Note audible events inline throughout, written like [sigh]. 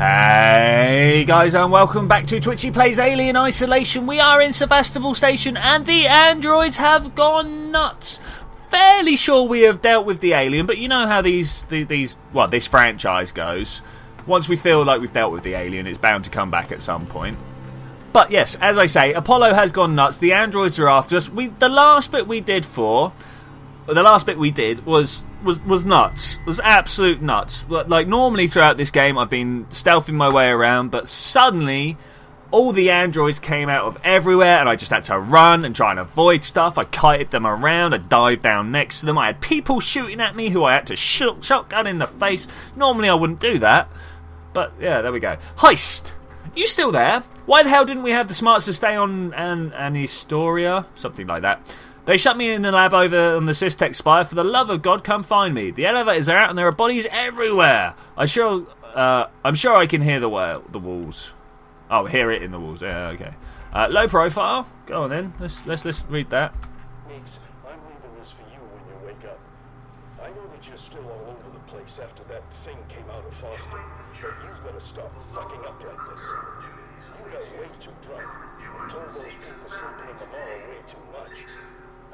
Hey guys, and welcome back to Twitchi Plays Alien Isolation. We are in Sevastopol Station, and the androids have gone nuts. Fairly sure we have dealt with the alien, but you know how these the, these well this franchise goes. Once we feel like we've dealt with the alien, it's bound to come back at some point. But yes, as I say, Apollo has gone nuts. The androids are after us. We the last bit we did for the last bit we did was was was nuts. Was absolute nuts. Like normally throughout this game, I've been stealthing my way around, but suddenly all the androids came out of everywhere, and I just had to run and try and avoid stuff. I kited them around. I dived down next to them. I had people shooting at me who I had to sh- shotgun in the face. Normally I wouldn't do that, but yeah, there we go. Heist. You still there? Why the hell didn't we have the smarts to stay on an Anesidora? Something like that. They shut me in the lab over on the Systech Spire. For the love of God, come find me. The elevators are out and there are bodies everywhere. I sure, uh, I'm sure I can hear the whale, the walls. Oh, hear it in the walls. Yeah, okay. Uh, low profile. Go on then. Let's let's let's read that. Meeks, I'm leaving this for you when you wake up. I know that you're still all over the place after that thing came out of Foster, but you've got to stop fucking up like this. You got way too drunk and told those people sleeping in the mall way too much.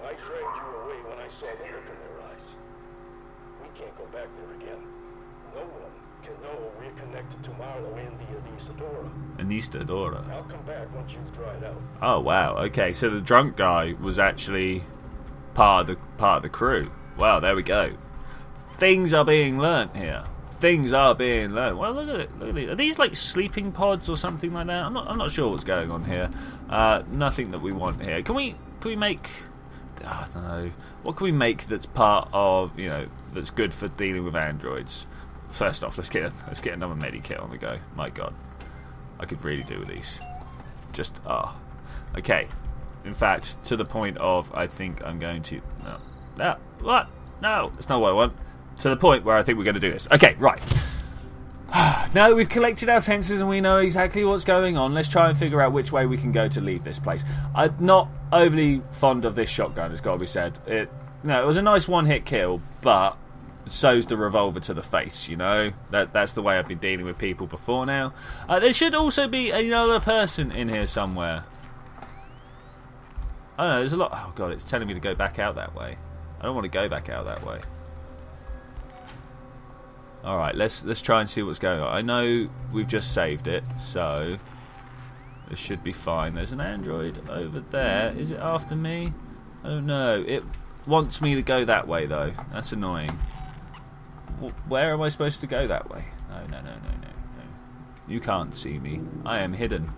I dragged you away when I saw the look in their eyes. We can't go back there again. No one can know we're connected to Marlow and the Anesidora. Anistadora. I'll come back once you've dried out. Oh wow. Okay, so the drunk guy was actually part of the part of the crew. Wow, there we go. Things are being learnt here. Things are being learnt. Well, look at it. Look at it. Are these like sleeping pods or something like that? I'm not. I'm not sure what's going on here. Uh, nothing that we want here. Can we? Can we make? I don't know. What can we make that's part of you know that's good for dealing with androids? First off, let's get let's get another medikit on the go. My God, I could really do with these. Just ah, okay. In fact, to the point of I think I'm going to no, no, what? No, that's not what I want. To the point where I think we're going to do this. Okay, right. [sighs] now that we've collected our senses and we know exactly what's going on, let's try and figure out which way we can go to leave this place. I'm not overly fond of this shotgun, it's got to be said. It, no, it was a nice one-hit kill, but so's the revolver to the face. You know that that's the way I've been dealing with people before now. Uh, there should also be another person in here somewhere. I don't know. There's a lot. Oh god, it's telling me to go back out that way. I don't want to go back out that way. All right, let's let's try and see what's going on. I know we've just saved it, so this should be fine. There's an android over there. Is it after me? I don't know. It wants me to go that way though. That's annoying. Where am I supposed to go that way? No, no, no, no, no, no. You can't see me. I am hidden.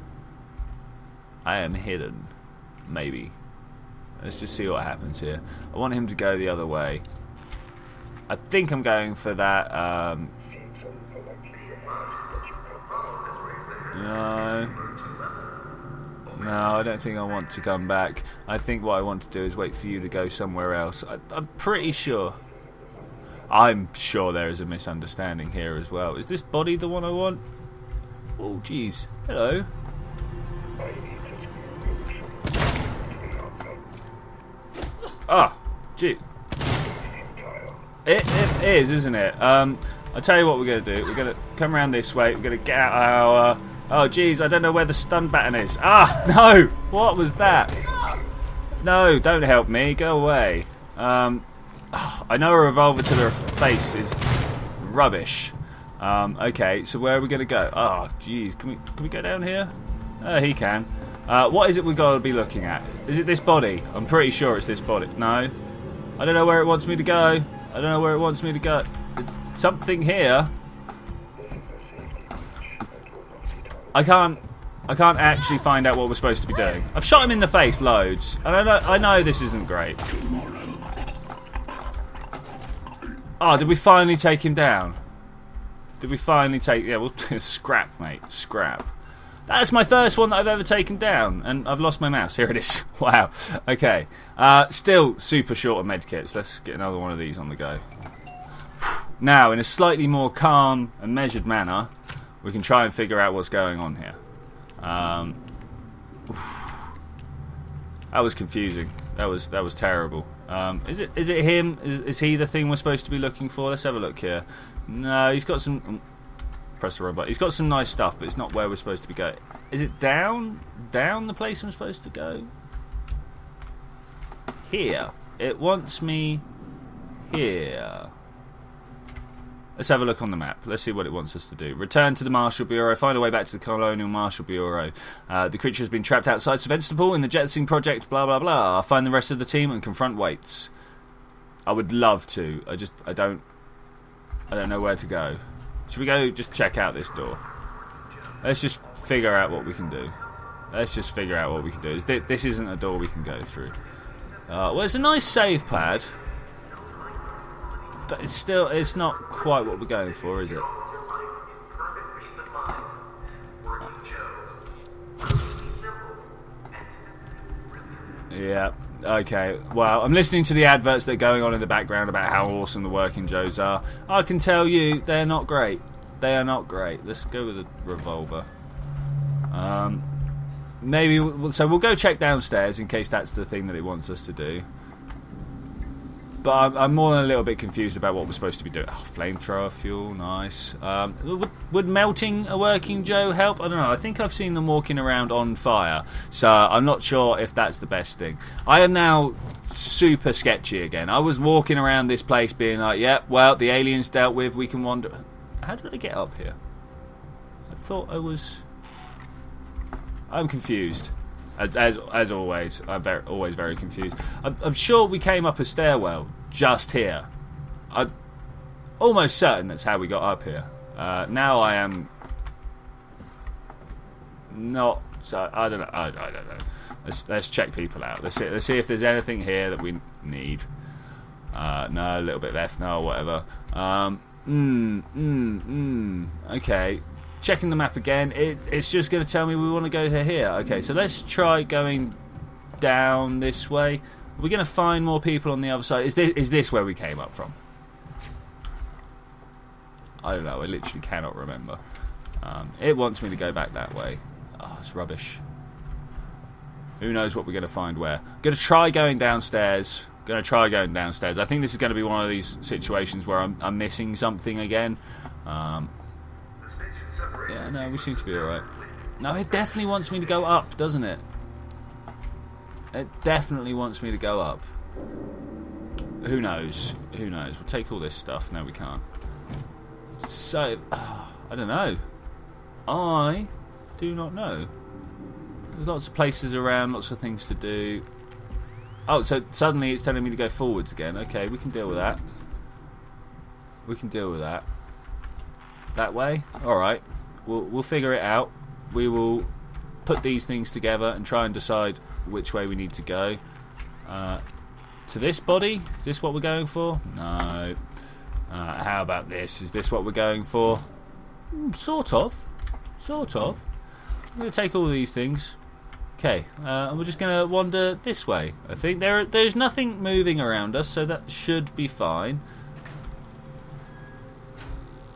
I am hidden. Maybe. Let's just see what happens here. I want him to go the other way. I think I'm going for that. Um, no. No, I don't think I want to come back. I think what I want to do is wait for you to go somewhere else. I, I'm pretty sure. I'm sure there is a misunderstanding here as well. Is this body the one I want? Oh, jeez. Hello. Ah, gee. It, it is, isn't it? Um, I'll tell you what we're going to do. We're going to come around this way. We're going to get out our... Oh, jeez, I don't know where the stun button is. Ah, [laughs] no! What was that? No, don't help me. Go away. Um, I know a revolver to the face is rubbish. Um, okay, so where are we going to go? Oh, jeez. Can we, can we go down here? Uh, he can. Uh, what is it we've got to be looking at? Is it this body? I'm pretty sure it's this body. No? I don't know where it wants me to go. I don't know where it wants me to go. It's something here. I can't. I can't actually find out what we're supposed to be doing. I've shot him in the face loads, and I know. I know this isn't great. Oh, did we finally take him down? Did we finally take? Yeah, well, [laughs] scrap, mate, scrap. That's my first one that I've ever taken down, and I've lost my mouse. [laughs] Here it is. Wow. Okay. Uh, still super short of medkits. Let's get another one of these on the go. Now, in a slightly more calm and measured manner, we can try and figure out what's going on here. Um, [sighs] that was confusing. That was that was terrible. Um, is it is it him? Is, is he the thing we're supposed to be looking for? Let's have a look here. No, he's got some. press the button. He's got some nice stuff, but it's not where we're supposed to be going. Is it down? Down the place I'm supposed to go? Here. It wants me here. Let's have a look on the map. Let's see what it wants us to do. Return to the Marshal Bureau. Find a way back to the Colonial Marshal Bureau. Uh, the creature has been trapped outside Sevastopol in the jetting project. Blah blah blah. Find the rest of the team and confront Waits. I would love to. I just I don't I don't know where to go. Should we go just check out this door? Let's just figure out what we can do. Let's just figure out what we can do. This isn't a door we can go through. Uh, well, it's a nice save pad but it's still it's not quite what we're going for, is it? Yeah. Okay. Well, I'm listening to the adverts that are going on in the background about how awesome the working Joes are. I can tell you they're not great. They are not great. Let's go with a revolver. Um, maybe so. We'll go check downstairs in case that's the thing that it wants us to do. But I'm, I'm, more than a little bit confused about what we're supposed to be doing. Oh, flamethrower fuel, nice. Um, would, would, melting a working Joe help? I don't know. I think I've seen them walking around on fire, so I'm not sure if that's the best thing. I am now super sketchy again. I was walking around this place being like, "Yep, yeah, well, the aliens dealt with. We can wander." How did I get up here? I thought I was. I'm confused. As as always, I'm very, always very confused. I'm, I'm, sure we came up a stairwell just here. I'm almost certain that's how we got up here. Uh, now I am not. So I don't know. I, I don't know. Let's let's check people out. Let's see. Let's see if there's anything here that we need. Uh, no, a little bit left. No, whatever. Um, mm, mm, mm. Okay checking the map again, it, it's just going to tell me we want to go to here. Okay, so let's try going down this way. We're going to find more people on the other side. Is this, is this where we came up from? I don't know. I literally cannot remember. Um, it wants me to go back that way. Oh, it's rubbish. Who knows what we're going to find where. Going to try going downstairs. Going to try going downstairs. I think this is going to be one of these situations where I'm, I'm missing something again. Um, yeah, no, we seem to be alright. No, it definitely wants me to go up, doesn't it? It definitely wants me to go up. Who knows? Who knows? We'll take all this stuff. No, we can't. So, uh, I don't know. I do not know. There's lots of places around, lots of things to do. Oh, so suddenly it's telling me to go forwards again. Okay, we can deal with that. We can deal with that. That way? Alright. We'll, we'll figure it out. We will put these things together and try and decide which way we need to go. Uh, to this body? Is this what we're going for? No. Uh, how about this? Is this what we're going for? Mm, sort of. Sort of. I'm going to take all these things. Okay, uh, and we're just going to wander this way. I think there there's nothing moving around us, so that should be fine.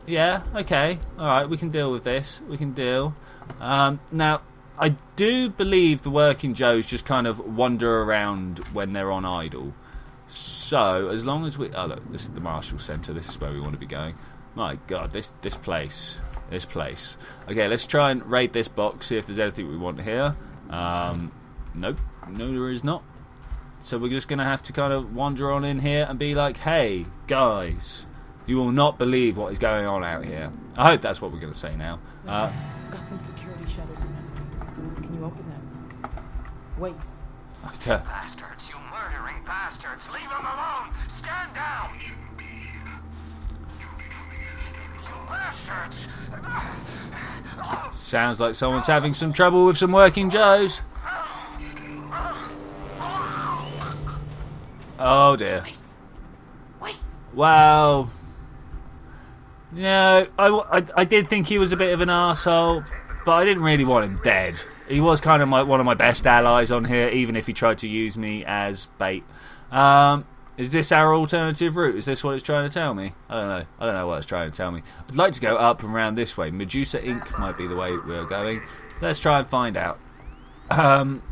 Yeah, okay. Alright, we can deal with this. We can deal. Um, now, I do believe the working Joes just kind of wander around when they're on idle. So, as long as we... Oh, look, this is the Marshal Centre. This is where we want to be going. My God, this, this place. This place. Okay, let's try and raid this box, see if there's anything we want here. Um, nope. No, there is not. So we're just going to have to kind of wander on in here and be like, hey, guys... You will not believe what is going on out here. I hope that's what we're going to say now. Uh, I've got some security shutters in it. Can you open them? Wait. [laughs] bastards, you murdering bastards! Leave them alone! Stand down! You bastards! Sounds like someone's having some trouble with some working Joes. Oh dear. Wait. Wait. Wow. Yeah, I, I, I, did think he was a bit of an asshole, but I didn't really want him dead. He was kind of my, one of my best allies on here, even if he tried to use me as bait. Um, is this our alternative route? Is this what it's trying to tell me? I don't know. I don't know what it's trying to tell me. I'd like to go up and round this way. Medusa Inc. might be the way we're going. Let's try and find out. Um,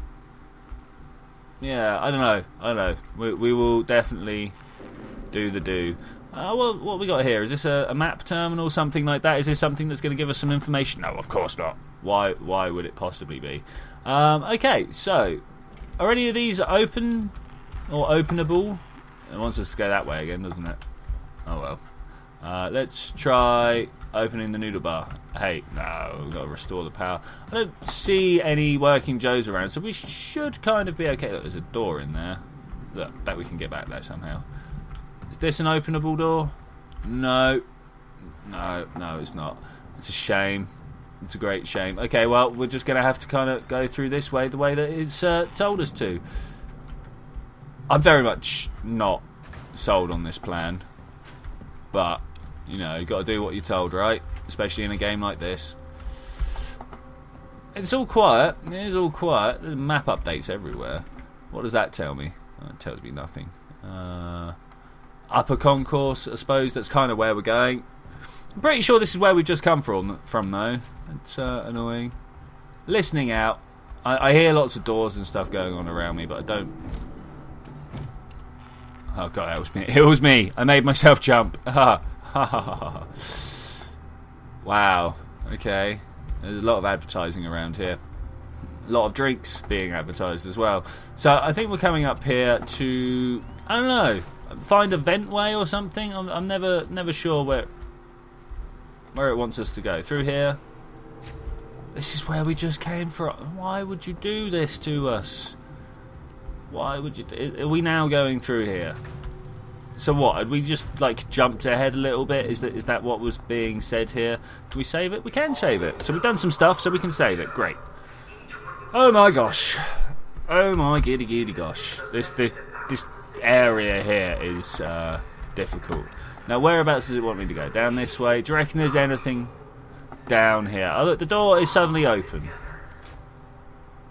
yeah, I don't know. I don't know. We, we will definitely do the do. Uh, well, what we got here? Is this a, a map terminal, something like that? Is this something that's going to give us some information? No, of course not. Why? Why would it possibly be? Um, okay, so are any of these open or openable? It wants us to go that way again, doesn't it? Oh well. Uh, let's try opening the noodle bar. Hey, no, we've got to restore the power. I don't see any working Joes around, so we should kind of be okay. Look, there's a door in there. Look, that we can get back there somehow. Is this an openable door? No. No, no, it's not. It's a shame. It's a great shame. Okay, well, we're just going to have to kind of go through this way, the way that it's uh, told us to. I'm very much not sold on this plan. But, you know, you got to do what you're told, right? Especially in a game like this. It's all quiet. It is all quiet. There's map updates everywhere. What does that tell me? Oh, it tells me nothing. Uh, upper concourse, I suppose. That's kind of where we're going. I'm pretty sure this is where we've just come from, from though. It's uh, annoying. Listening out. I, I hear lots of doors and stuff going on around me, but I don't Oh god, that was me. [laughs] It was me. I made myself [laughs] jump. [laughs] wow. Okay. There's a lot of advertising around here. A lot of drinks being advertised as well. So I think we're coming up here to I don't know, find a ventway or something. I'm, I'm never never sure where where it wants us to go. Through here. This is where we just came from. Why would you do this to us? Why would you? Are we now going through here? So what? Had we just like jumped ahead a little bit? Is that is that what was being said here? Can we save it? We can save it. So we've done some stuff, so we can save it. Great. Oh my gosh. Oh my giddy giddy gosh. This this this area here is uh, difficult. Now whereabouts does it want me to go? Down this way? Do you reckon there's anything down here? Oh look, the door is suddenly open.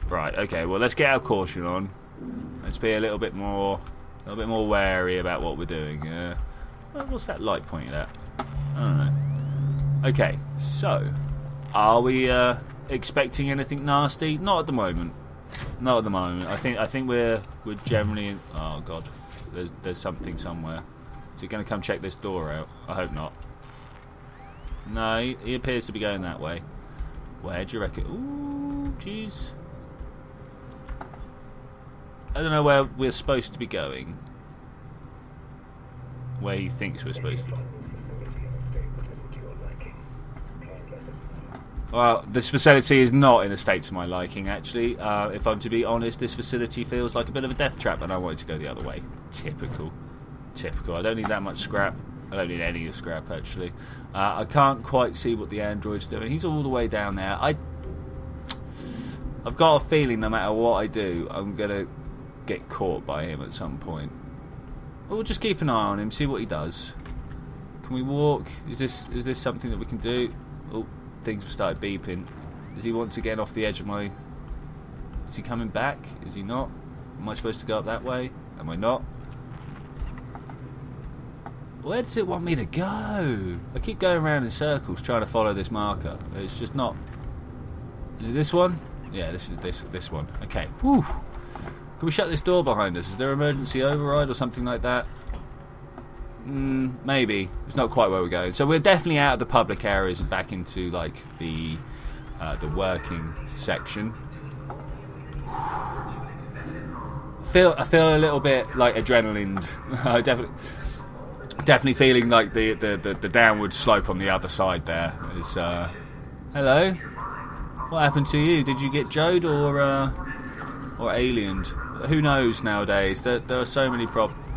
Right. Okay. Well, let's get our caution on. Let's be a little bit more, a little bit more wary about what we're doing. What's that light pointing at? I don't know. Okay, so are we uh, expecting anything nasty? Not at the moment. Not at the moment. I think I think we're we're generally. oh god, there's, there's something somewhere. Is he going to come check this door out? I hope not. No, he, he appears to be going that way. Where do you reckon? Ooh, jeez. I don't know where we're supposed to be going. Where he thinks we're supposed to. Well, this facility is not in a state to my liking, actually. Uh, if I'm to be honest, this facility feels like a bit of a death trap, and I wanted to go the other way. Typical. Typical. I don't need that much scrap. I don't need any of scrap, actually. Uh, I can't quite see what the android's doing. He's all the way down there. I, I've got a feeling no matter what I do, I'm going to get caught by him at some point. we'll just keep an eye on him, see what he does. Can we walk? Is this is this something that we can do? Things started beeping. Does he want to get off the edge of my... Is he coming back? Is he not? Am I supposed to go up that way? Am I not? Where does it want me to go? I keep going around in circles trying to follow this marker. It's just not... Is it this one? Yeah, this is this this one. Okay. Whew. Can we shut this door behind us? Is there emergency override or something like that? Mm, maybe. It's not quite where we're going. So we're definitely out of the public areas and back into like the uh, the working section. I [sighs] feel I feel a little bit like adrenaline. [laughs] Definitely definitely feeling like the, the, the, the, downward slope on the other side there is. Uh, hello. What happened to you? Did you get Jode or uh, or aliened? who knows nowadays? There, there are so many problems.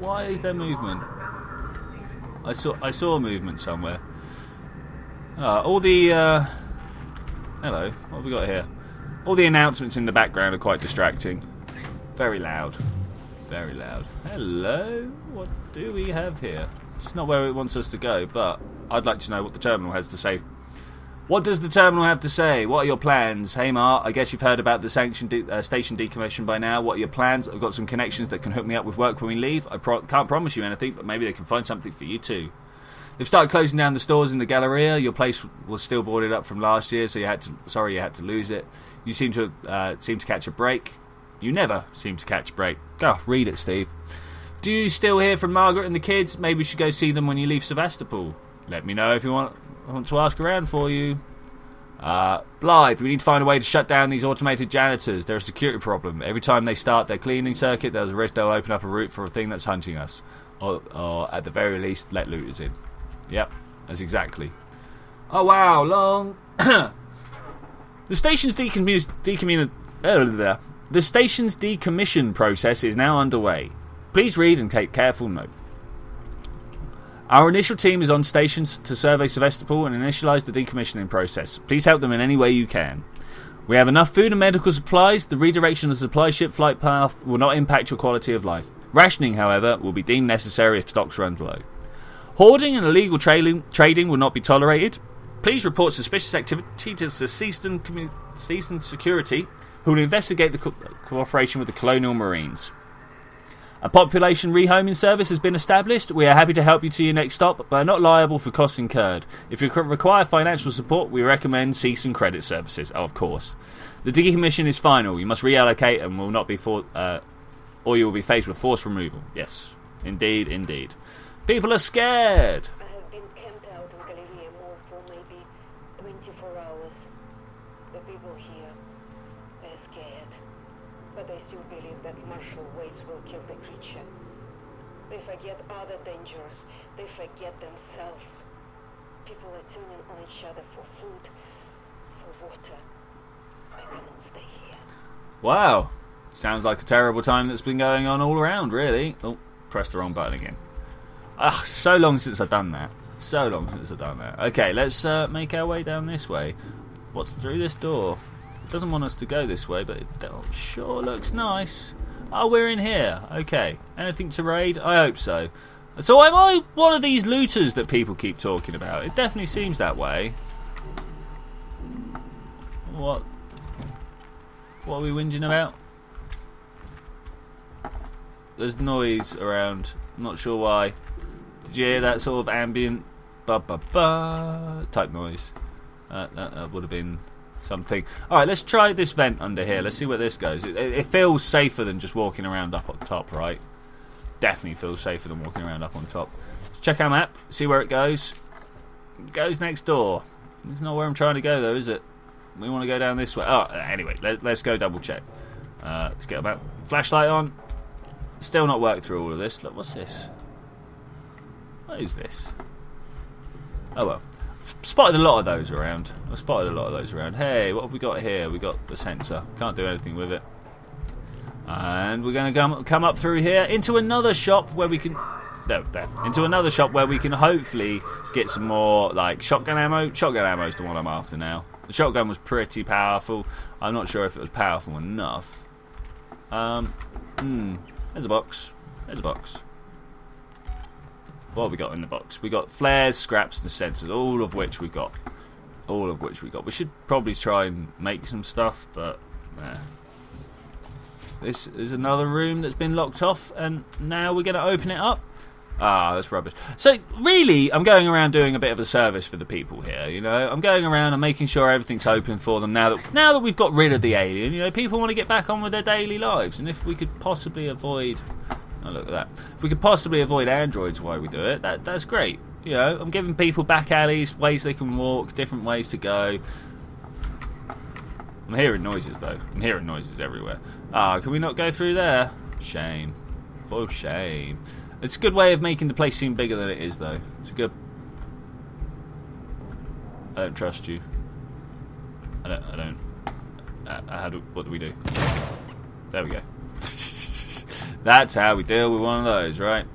Why is there movement? I saw I saw movement somewhere. Uh, all the uh, hello, what have we got here? All the announcements in the background are quite distracting. Very loud, very loud. Hello, what do we have here? It's not where it wants us to go, but I'd like to know what the terminal has to say what does the terminal have to say? What are your plans? Hey, Mar, I guess you've heard about the sanction de- uh, station decommission by now. What are your plans? I've got some connections that can hook me up with work when we leave. I pro- can't promise you anything, but maybe they can find something for you too. They've started closing down the stores in the Galleria. Your place was still boarded up from last year, so you had to. Sorry, you had to lose it. You seem to uh, seem to catch a break. You never seem to catch a break. Go read it, Steve. Do you still hear from Margaret and the kids? Maybe you should go see them when you leave Sevastopol. Let me know if you want, want to ask around for you. Uh, Blythe, we need to find a way to shut down these automated janitors. They're a security problem. Every time they start their cleaning circuit, there's a risk they'll open up a route for a thing that's hunting us. Or, or at the very least, let looters in. Yep, that's exactly. Oh wow, long. [coughs] the station's decommun- uh, the station's decommission process is now underway. Please read and take careful note. Our initial team is on stations to survey Sevastopol and initialize the decommissioning process. Please help them in any way you can. We have enough food and medical supplies. The redirection of the supply ship flight path will not impact your quality of life. Rationing, however, will be deemed necessary if stocks run low. Hoarding and illegal trading, trading will not be tolerated. Please report suspicious activity to the Seegson, Commu- Seegson Security, who will investigate the co- cooperation with the Colonial Marines. A population rehoming service has been established. We are happy to help you to your next stop, but are not liable for costs incurred. If you require financial support, we recommend cease and Credit Services. Of course. The decommission is final. You must reallocate and will not be for, uh, or you will be faced with forced removal. Yes, indeed, indeed. People are scared. I have been camped out in Galilee more for maybe 24 hours. The people here, they're scared. But they still believe that Marshal Waits will kill the creature. They forget other dangers. They forget themselves. People are tuning on each other for food, for water. I cannot stay here. Wow. Sounds like a terrible time that's been going on all around, really. Oh, pressed the wrong button again. Ah, so long since I've done that. So long since I've done that. Okay, let's uh, make our way down this way. What's through this door? Doesn't want us to go this way, but it oh, sure looks nice. Oh, we're in here. Okay. Anything to raid? I hope so. So am I one of these looters that people keep talking about? It definitely seems that way. What? What are we whinging about? There's noise around. I'm not sure why. Did you hear that sort of ambient ba ba ba type noise? Uh, that, that would have been something. All right, let's try this vent under here. Let's see where this goes. It, it, feels safer than just walking around up on top, right? Definitely feels safer than walking around up on top. Let's check our map, see where it goes. It goes next door. It's not where I'm trying to go, though, is it? We want to go down this way. Oh, anyway, let, us go double check. Uh, let's get map. Flashlight on. Still not worked through all of this. Look, what's this? What is this? Oh well. Spotted a lot of those around. I spotted a lot of those around. Hey, what have we got here? We got the sensor. Can't do anything with it. And we're going to come come up through here into another shop where we can. No, there. Into another shop where we can hopefully get some more like shotgun ammo. Shotgun ammo is the one I'm after now. The shotgun was pretty powerful. I'm not sure if it was powerful enough. Um, hmm. There's a box. There's a box. What have we got in the box? We got flares, scraps, and sensors, all of which we got. All of which we got. We should probably try and make some stuff, but nah. This is another room that's been locked off, and now we're going to open it up. Ah, that's rubbish. So really, I'm going around doing a bit of a service for the people here. You know, I'm going around and making sure everything's open for them now that now that we've got rid of the alien. You know, people want to get back on with their daily lives, and if we could possibly avoid, oh look at that, if we could possibly avoid androids while we do it, that that's great. You know, I'm giving people back alleys, ways they can walk, different ways to go. I'm hearing noises though. I'm hearing noises everywhere. Ah, can we not go through there? Shame. For shame. It's a good way of making the place seem bigger than it is, though. It's a good. I don't trust you. I don't. I don't. Uh, how do? What do we do? There we go. That's how we deal with one of those, right?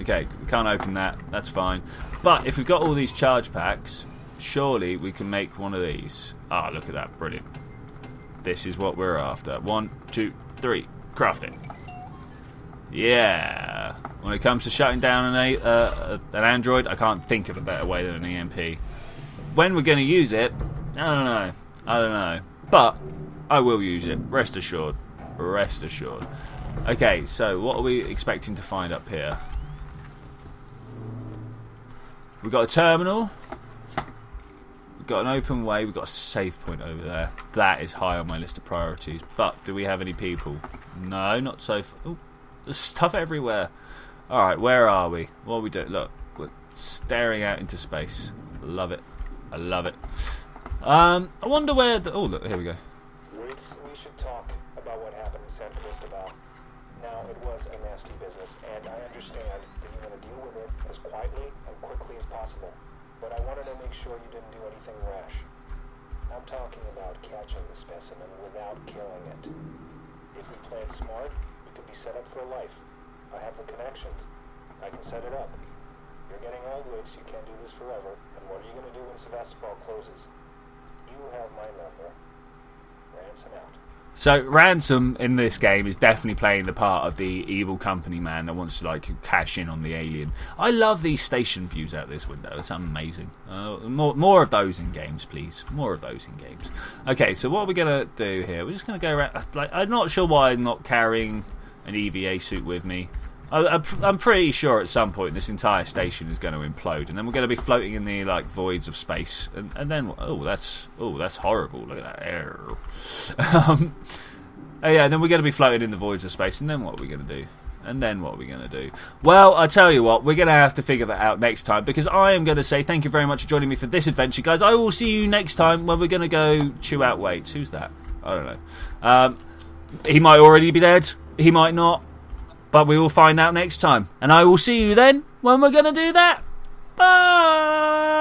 Okay, we can't open that. That's fine. But if we've got all these charge packs, surely we can make one of these. Ah, look at that. Brilliant. This is what we're after. One, two, three. Craft it. Yeah. When it comes to shutting down an, uh, an Android, I can't think of a better way than an EMP. When we're going to use it, I don't know. I don't know. But I will use it. Rest assured. Rest assured. Okay, so what are we expecting to find up here? We've got a terminal. We've got an open way. We've got a safe point over there. That is high on my list of priorities. But do we have any people? No, not so. far. There's stuff everywhere. All right, where are we? What are we doing? Look, we're staring out into space. Love it. I love it. Um, I wonder where. The, oh, look, here we go. We, we should talk about what happened in San Cristobal. Now, it was a nasty business, and I understand that you want to deal with quietly and quickly as possible. But I wanted to make sure you didn't do anything rash. I'm talking about catching the specimen without killing it. If we play it smart, it could be set up for life. I have the connections. I can set it up. You're getting old, Wicks. You can't do this forever. And what are you going to do when Sevastopol closes? You have my number. Ransom out. So ransom in this game is definitely playing the part of the evil company man that wants to like cash in on the alien. I love these station views out this window. It's amazing. Uh, more more of those in games, please. More of those in games. Okay, so what are we gonna do here? We're just gonna go around. Like I'm not sure why I'm not carrying an EVA suit with me. I, I'm pretty sure at some point this entire station is going to implode, and then we're going to be floating in the like voids of space, and, and then oh that's oh that's horrible. Look at that air. [laughs] um, oh yeah, then we're going to be floating in the voids of space, and then what are we going to do? And then what are we going to do? Well, I tell you what, we're going to have to figure that out next time because I am going to say thank you very much for joining me for this adventure, guys. I will see you next time when we're going to go chew out Waits. Who's that? I don't know. Um, he might already be dead. He might not. But we will find out next time. And I will see you then when we're going to do that. Bye!